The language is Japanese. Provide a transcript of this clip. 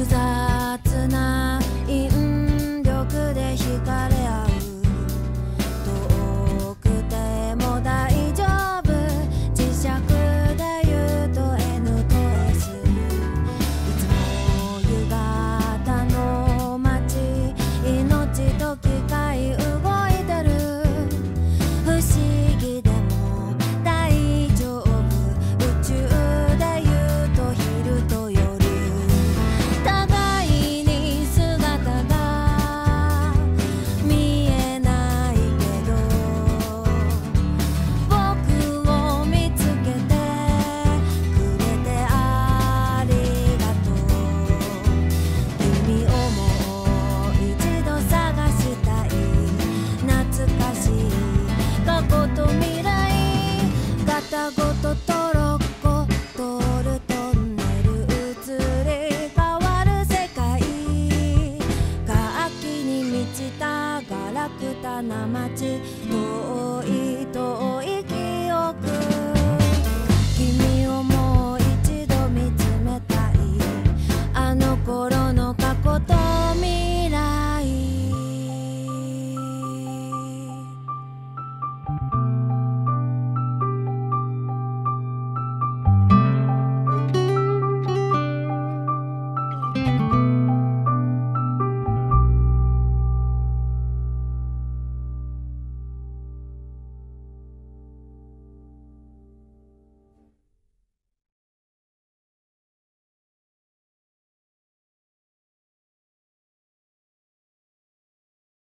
簡単で複雑 な街。遠い遠い記憶。